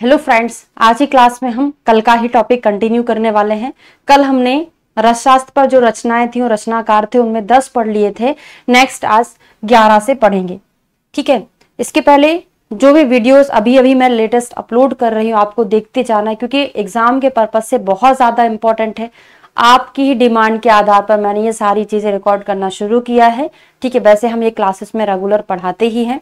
Hello friends आज की class में हम कल का ही टॉपिक कंटिन्यू करने वाले हैं। कल हमने रसशास्त्र पर जो रचनाएँ थी और रचनाकार थे, उनमें दस पढ़ लिए थे। नेक्स्ट आज ग्यारह से पढ़ेंगे। ठीक है? इसके पहले जो भी वीडियोस अभी अभी मैं लेटेस्ट अपलोड कर रही हूँ, आपको देखते जाना है, क्योंकि एग्ज़ाम के पर्पज से बहुत ज़्यादा इंपॉर्टेंट है। आपकी ही डिमांड के आधार पर मैंने ये सारी चीज़ें रिकॉर्ड करना शुरू किया है। ठीक है? वैसे हम ये क्लासेस में रेगुलर पढ़ाते ही हैं।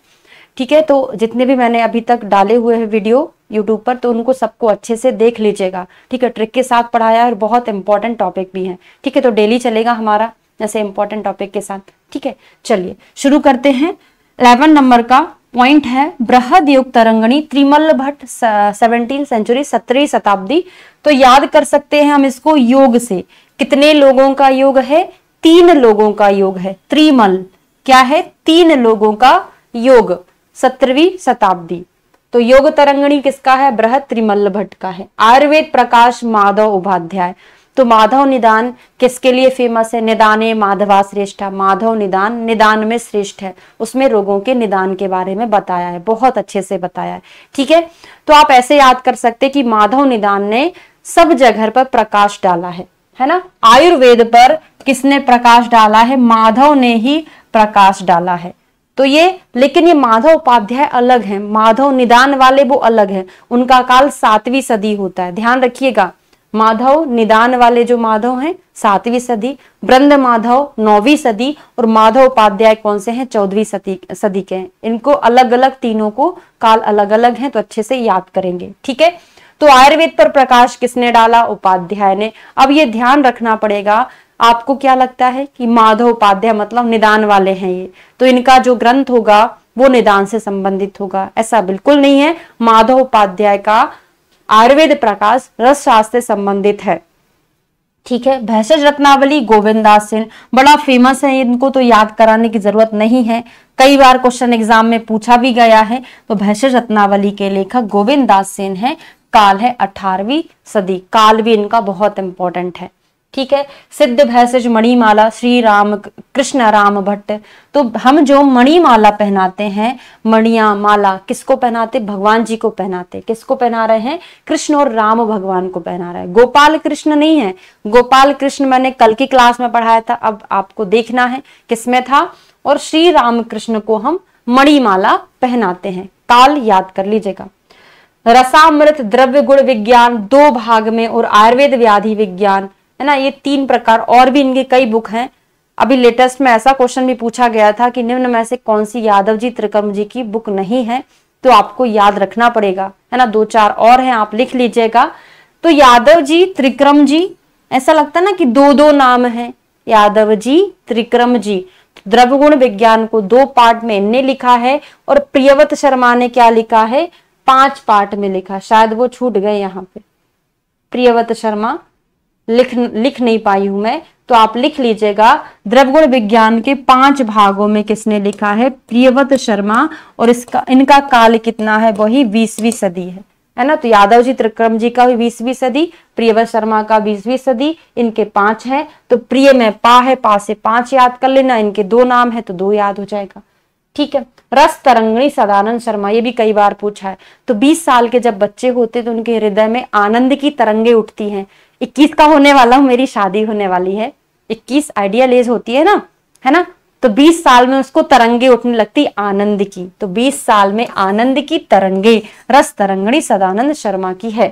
ठीक है तो जितने भी मैंने अभी तक डाले हुए हैं वीडियो यूट्यूब पर तो उनको सबको अच्छे से देख लीजिएगा। ठीक है, ट्रिक के साथ पढ़ाया और बहुत इंपॉर्टेंट टॉपिक भी है। ठीक है तो डेली चलेगा हमारा जैसे इंपॉर्टेंट टॉपिक के साथ। ठीक है, चलिए, शुरू करते हैं। इलेवन नंबर का पॉइंट है, बृहद युग तरंगणी त्रिमल भट्ट सेवनटीन सेंचुरी सत्रहवीं शताब्दी। तो याद कर सकते हैं हम इसको योग से। कितने लोगों का योग है? तीन लोगों का योग है। त्रिमल, क्या है? तीन लोगों का योग। सत्रहवीं शताब्दी। तो योग तरंगणी किसका है? बृहद त्रिमल्ल भट्ट का है। आयुर्वेद प्रकाश माधव उपाध्याय। तो माधव निदान किसके लिए फ़ेमस है? निदाने माधवा श्रेष्ठ। माधव निदान निदान में श्रेष्ठ है। उसमें रोगों के निदान के बारे में बताया है। बहुत अच्छे से बताया है। ठीक है? तो आप ऐसे याद कर सकते कि माधव निदान ने सब जगह पर प्रकाश डाला है। है ना? आयुर्वेद पर किसने प्रकाश डाला है? माधव ने ही प्रकाश डाला है। तो ये, लेकिन ये माधव उपाध्याय अलग है। माधव निदान वाले वो अलग है। उनका काल सातवीं सदी होता है। ध्यान रखिएगा, माधव निदान वाले जो माधव हैं, सातवीं सदी ब्रंद माधव नौवीं सदी, और माधव उपाध्याय कौन से हैं? चौदहवीं सदी सदी के हैं। इनको अलग अलग तीनों को काल अलग अलग हैं तो अच्छे से याद करेंगे। ठीक है? तो आयुर्वेद पर प्रकाश किसने डाला? उपाध्याय ने। अब ये ध्यान रखना पड़ेगा आपको क्या लगता है कि माधव उपाध्याय मतलब निदान वाले हैं ये? तो इनका जो ग्रंथ होगा, वो निदान से संबंधित होगा। ऐसा बिल्कुल नहीं है। माधव उपाध्याय का आयुर्वेद प्रकाश रस शास्त्र संबंधित है। ठीक है? भैषज रत्नावली गोविंद दास सेन बड़ा फ़ेमस है। इनको तो याद कराने की ज़रूरत नहीं है। कई बार क्वेश्चन एग्ज़ाम में पूछा भी गया है। तो भैषज रत्नावली के लेखक गोविंद दास सेन है। काल है अठारहवीं सदी। काल भी इनका बहुत इंपॉर्टेंट है। ठीक है? सिद्ध भैसज मणिमाला श्री राम कृष्ण राम भट्ट। तो हम जो मणिमाला पहनाते हैं, मणिया माला, किसको पहनाते? भगवान जी को पहनाते। किसको पहना रहे हैं? कृष्ण और राम भगवान को पहना रहे हैं। गोपाल कृष्ण नहीं है। गोपाल कृष्ण मैंने कल की क्लास में पढ़ाया था, अब आपको देखना है किसमें था। और श्री राम कृष्ण को हम मणिमाला पहनाते हैं। काल याद कर लीजिएगा। रसामृत द्रव्य गुण विज्ञान, दो भाग में, और आयुर्वेद व्याधि विज्ञान। है ना? ये तीन प्रकार और भी इनके कई बुक हैं। अभी लेटेस्ट में ऐसा क्वेश्चन भी पूछा गया था कि निम्न में से कौन सी यादव जी त्रिकम जी की बुक नहीं है तो आपको याद रखना पड़ेगा। है ना? दो चार और हैं, आप लिख लीजिएगा। तो यादव जी त्रिक्रम जी ऐसा लगता है ना कि दो दो नाम है। यादव जी त्रिक्रम जी द्रव्य विज्ञान को दो पार्ट में इनने लिखा है और प्रियवत शर्मा ने क्या लिखा है? पाँच पार्ट में लिखा। शायद वो छूट गए यहाँ पे। प्रियवत शर्मा लिख लिख नहीं पाई हूँ मैं तो आप लिख लीजिएगा द्रवगुण विज्ञान के पाँच भागों में किसने लिखा है? प्रियवत शर्मा, और इसका, इनका काल कितना है? वही बीसवीं सदी है। है ना? तो यादव जी त्रिक्रम जी का भी बीसवीं सदी प्रियवत शर्मा का बीसवीं सदी, इनके पाँच है। तो प्रिय में पा है, पा से पाँच याद कर लेना, इनके दो नाम है तो दो याद हो जाएगा। ठीक है? रस तरंगणी सदानंद शर्मा, ये भी कई बार पूछा है। तो 20 साल के जब बच्चे होते तो उनके हृदय में आनंद की तरंगे उठती हैं। इक्कीस का होने वाला हूँ, मेरी शादी होने वाली है। इक्कीस आइडियल एज होती है ना है ना? तो 20 साल में उसको तरंगे उठने लगती आनंद की। तो 20 साल में आनंद की तरंगे, रस तरंगणी सदानंद शर्मा की है।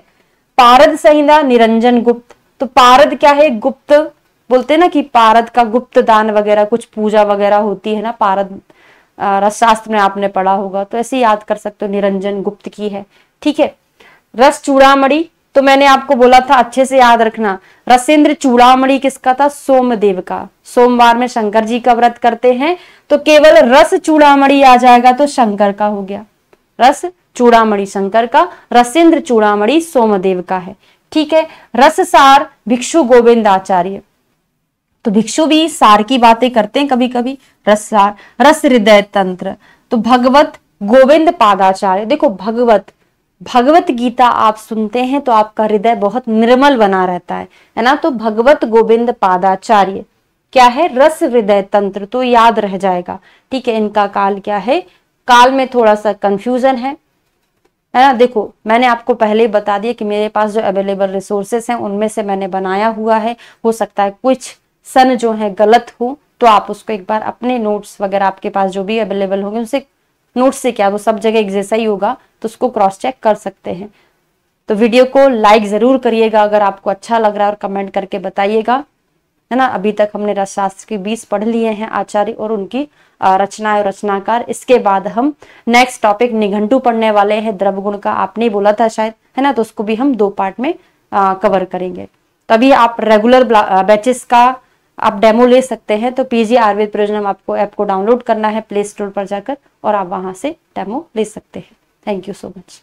पारद संहिता, निरंजन गुप्त। तो पारद क्या है? गुप्त, बोलते ना कि पारद का गुप्त दान वगैरह, कुछ पूजा वगैरह होती है ना, पारद रसशास्त्र में आपने पढ़ा होगा तो ऐसे याद कर सकते हो, निरंजन गुप्त की है। ठीक है? रस चूड़ामणि तो मैंने आपको बोला था अच्छे से याद रखना। रसेंद्र चूड़ामणि किसका था? सोमदेव का। सोमवार में शंकर जी का व्रत करते हैं तो केवल रस चूड़ामणि आ जाएगा तो शंकर का हो गया। रस चूड़ामणि शंकर का, रसेंद्र चूड़ामणि सोमदेव का है। ठीक है रस सार भिक्षु गोविंद आचार्य। तो भिक्षु भी सार की बातें करते हैं कभी कभी रस सार रस हृदय तंत्र। तो भगवत गोविंद पादाचार्य। देखो, भगवत भगवत गीता आप सुनते हैं तो आपका हृदय बहुत निर्मल बना रहता है है ना? तो भगवत गोविंद पादाचार्य, क्या है? रस हृदय तंत्र तो याद रह जाएगा। ठीक है, इनका काल क्या है? काल में थोड़ा सा कंफ्यूजन है है ना? देखो, मैंने आपको पहले ही बता दिया कि मेरे पास जो अवेलेबल रिसोर्सेस हैं, उनमें से मैंने बनाया हुआ है। हो सकता है कुछ सन जो है गलत हो तो आप उसको एक बार अपने नोट्स वगैरह आपके पास जो भी अवेलेबल होंगे, उनसे नोट्स से क्या? वो सब जगह एक जैसा ही होगा। तो उसको क्रॉस चेक कर सकते हैं। तो वीडियो को लाइक ज़रूर करिएगा अगर आपको अच्छा लग रहा है और कमेंट करके बताइएगा। है ना? अभी तक हमने रसशास्त्र के बीस पढ़ लिए हैं आचार्य और उनकी रचना और रचनाकार। इसके बाद हम नेक्स्ट टॉपिक निघंटू पढ़ने वाले हैं द्रव गुण का। आपने बोला था शायद है ना? तो उसको भी हम दो पार्ट में आ, कवर करेंगे। तभी आप रेगुलर बैचेस का आप डेमो ले सकते हैं तो पीजी आयुर्वेद प्रयोजन आपको ऐप को डाउनलोड करना है प्ले स्टोर पर जाकर और आप वहाँ से डेमो ले सकते हैं। Thank you so much